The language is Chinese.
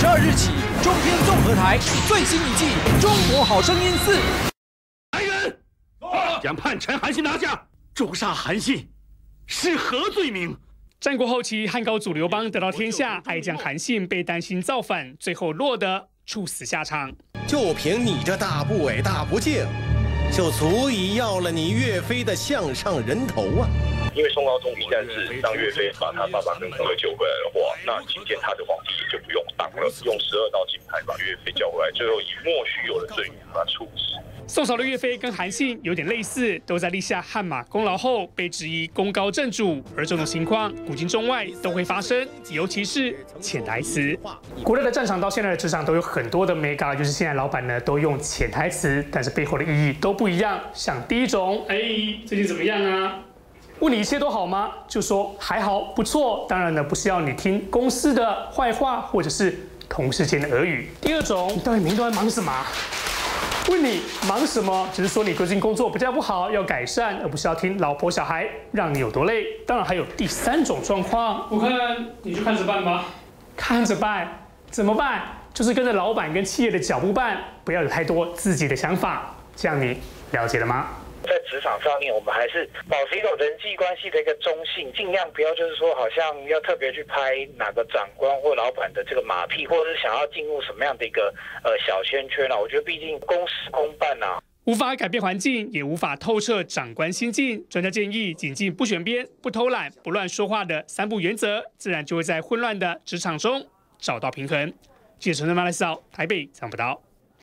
十二日起，中天综合台最新一季《中国好声音四》。来人，将叛臣韩信拿下！诛杀韩信是何罪名？战国后期，汉高祖刘邦得到天下，爱将韩信被担心造反，最后落得处死下场。就凭你这大不韪、大不敬，就足以要了你岳飞的项上人头啊！因为宋高宗一旦是让岳飞把他爸爸跟哥哥救回来的话，那今天他的皇帝也就不用用十二道金牌把岳飞叫回来，最后以莫须有的罪名把他处死。宋朝的岳飞跟韩信有点类似，都在立下汗马功劳后被质疑功高震主，而这种情况古今中外都会发生，尤其是潜台词。古代的战场到现在的职场都有很多的 mega，就是现在老板呢都用潜台词，但是背后的意义都不一样。像第一种，哎，最近怎么样啊？问你一切都好吗？就说还好，不错。当然呢，不是要你听公司的坏话，或者是同事间的耳语。第二种，你到底每天都在忙什么？问你忙什么？只是说你最近工作比较不好，要改善，而不是要听老婆小孩让你有多累。当然还有第三种状况，我看你就看着办吧，看着办，怎么办？就是跟着老板跟企业的脚步办，不要有太多自己的想法。这样你了解了吗？职场上面，我们还是保持一种人际关系的一个中性，尽量不要就是说好像要特别去拍哪个长官或老板的这个马屁，或者是想要进入什么样的一个呃小圈圈呢？我觉得毕竟公事公办呐，无法改变环境，也无法透彻长官心境。专家建议，谨记不选边、不偷懒、不乱说话的三不原则，自然就会在混乱的职场中找到平衡。记者陈德马来报台北，想不到。